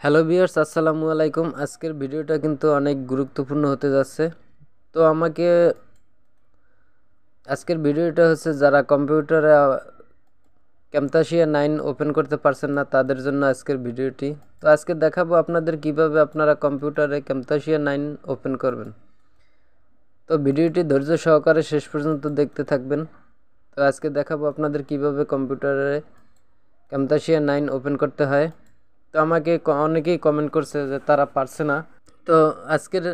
Hello বিয়ার্স আসসালামু আলাইকুম। আজকের ভিডিওটা কিন্তু অনেক গুরুত্বপূর্ণ হতে যাচ্ছে। তো আমাকে আজকের ভিডিওটা হচ্ছে যারা কম্পিউটারে ক্যামতাসিয়া নাইন ওপেন করতে পারছেন না, তাদের জন্য আজকের ভিডিওটি। তো আজকে দেখাবো আপনাদের কীভাবে আপনারা কম্পিউটারে ক্যামতাসিয়া নাইন ওপেন করবেন। তো ভিডিওটি ধৈর্য সহকারে শেষ পর্যন্ত দেখতে থাকবেন। তো আজকে দেখাবো আপনাদের কীভাবে কম্পিউটারে ক্যামতাসিয়া নাইন ওপেন করতে হয়। তো আমাকে অনেকেই কমেন্ট করছে যে তারা পারছে না। তো আজকের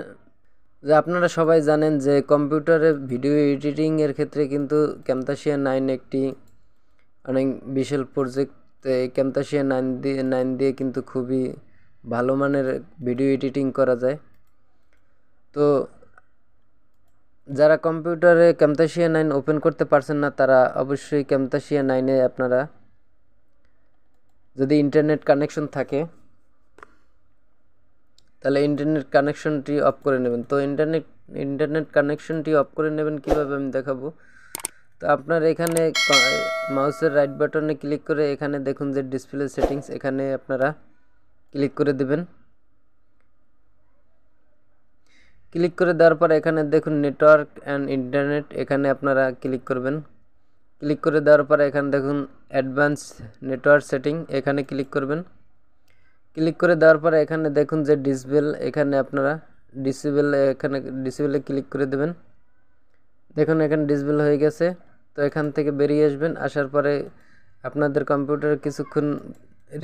যে আপনারা সবাই জানেন যে কম্পিউটারে ভিডিও এডিটিংয়ের ক্ষেত্রে কিন্তু ক্যামতাসিয়া নাইন একটি অনেক বিশাল প্রজেক্ট এই ক্যামতাসিয়া নাইন দিয়ে নাইন দিয়ে কিন্তু খুবই ভালো মানের ভিডিও এডিটিং করা যায়। তো যারা কম্পিউটারে ক্যামতাসিয়া নাইন ওপেন করতে পারছেন না, তারা অবশ্যই ক্যামতাসিয়া নাইনে আপনারা যদি ইন্টারনেট কানেকশন থাকে, তাহলে ইন্টারনেট কানেকশনটি অফ করে নেবেন। তো ইন্টারনেট ইন্টারনেট কানেকশনটি অফ করে নেবেন কীভাবে আমি দেখাবো? তো আপনার এখানে মাউসের রাইট বাটনে ক্লিক করে এখানে দেখুন যে ডিসপ্লে সেটিংস এখানে আপনারা ক্লিক করে দেবেন। ক্লিক করে দেওয়ার পর এখানে দেখুন নেটওয়ার্ক অ্যান্ড ইন্টারনেট এখানে আপনারা ক্লিক করবেন। ক্লিক করে দেওয়ার পরে এখানে দেখুন অ্যাডভান্স নেটওয়ার্ক সেটিং, এখানে ক্লিক করবেন। ক্লিক করে দেওয়ার পরে এখানে দেখুন যে ডিসবেল এখানে আপনারা ডিসেবেল এখানে ডিসেবেলে ক্লিক করে দেবেন। দেখুন এখানে ডিসবেল হয়ে গেছে, তো এখান থেকে বেরিয়ে আসবেন, আসার পরে আপনাদের কম্পিউটার কিছুক্ষণ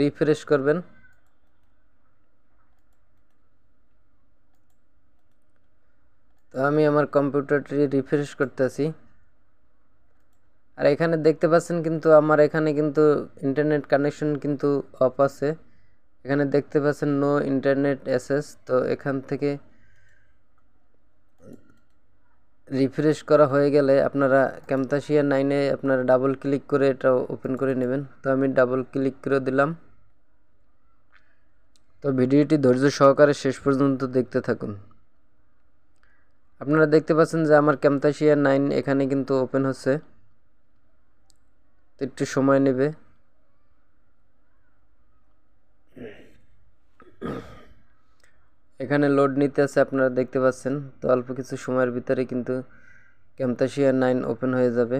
রিফ্রেশ করবেন। তো আমি আমার কম্পিউটারটি রিফ্রেশ করতেছি। আর এখানে দেখতে পাচ্ছেন কিন্তু আমার এখানে কিন্তু ইন্টারনেট কানেকশন কিন্তু অফ আছে। এখানে দেখতে পাচ্ছেন নো ইন্টারনেট অ্যাসেস তো এখান থেকে রিফ্রেশ করা হয়ে গেলে আপনারা ক্যামতাসিয়া নাইনে আপনারা ডাবল ক্লিক করে এটা ওপেন করে নেবেন। তো আমি ডাবল ক্লিক করে দিলাম। তো ভিডিওটি ধৈর্য সহকারে শেষ পর্যন্ত দেখতে থাকুন। আপনারা দেখতে পাচ্ছেন যে আমার ক্যামতাসিয়া নাইন এখানে কিন্তু ওপেন হচ্ছে। একটু সময় নেবে। এখানে লোড নিতে আছে, আপনারা দেখতে পাচ্ছেন। তো অল্প কিছু সময়ের ভিতরে কিন্তু ক্যামতাসিয়া নাইন ওপেন হয়ে যাবে।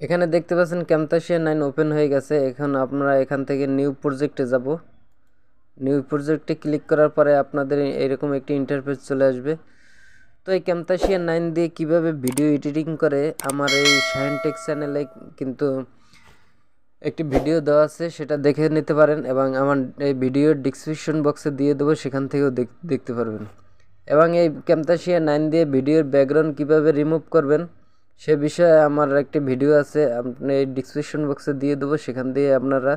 এখানে দেখতে পাচ্ছেন ক্যামতাসিয়া নাইন ওপেন হয়ে গেছে। এখন আপনারা এখান থেকে নিউ প্রজেক্টে যাব। নিউ প্রজেক্টে ক্লিক করার পরে আপনাদের এরকম একটি ইন্টারফেস চলে আসবে। তো এই ক্যামতাসিয়া নাইন দিয়ে কীভাবে ভিডিও এডিটিং করে, আমার এই সায়েন্টেক চ্যানেলে কিন্তু একটি ভিডিও দেওয়া আছে, সেটা দেখে নিতে পারেন এবং আমার এই ভিডিওর ডিসক্রিপশন বক্সে দিয়ে দেবো, সেখান থেকেও দেখতে পারবেন। এবং এই ক্যামতাসিয়া নাইন দিয়ে ভিডিওর ব্যাকগ্রাউন্ড কীভাবে রিমুভ করবেন সে বিষয়ে আমার একটি ভিডিও আছে, আপনি ডিসক্রিপশন বক্সে দিয়ে দেবো, সেখান দিয়ে আপনারা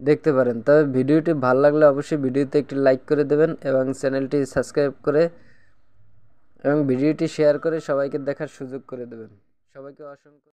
দেখতে পারেন। তবে ভিডিওটি ভালো লাগলে অবশ্যই ভিডিওতে একটি লাইক করে দেবেন এবং চ্যানেলটি সাবস্ক্রাইব করে এবং ভিডিওটি শেয়ার করে সবাইকে দেখার সুযোগ করে দেবেন। সবাইকে অসংখ্য